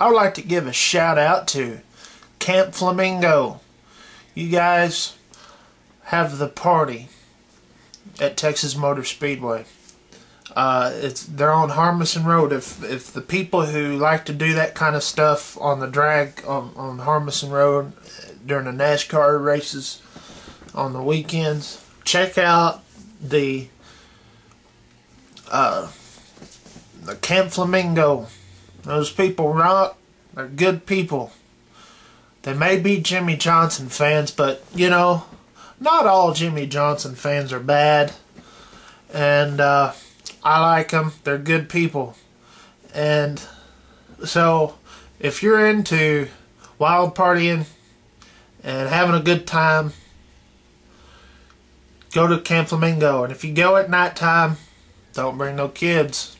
I would like to give a shout out to Camp Flamingo. You guys have the party at Texas Motor Speedway. Uh, it's they're on Harmonson Road. If if the people who like to do that kind of stuff on the drag on, on Harmonson Road during the NASCAR races on the weekends, check out the uh, the Camp Flamingo. Those people rock. They're good people. They may be Jimmie Johnson fans, but you know, not all Jimmie Johnson fans are bad. And uh, I like them. They're good people. And so, if you're into wild partying and having a good time, go to Camp Flamingo. And if you go at nighttime, don't bring no kids.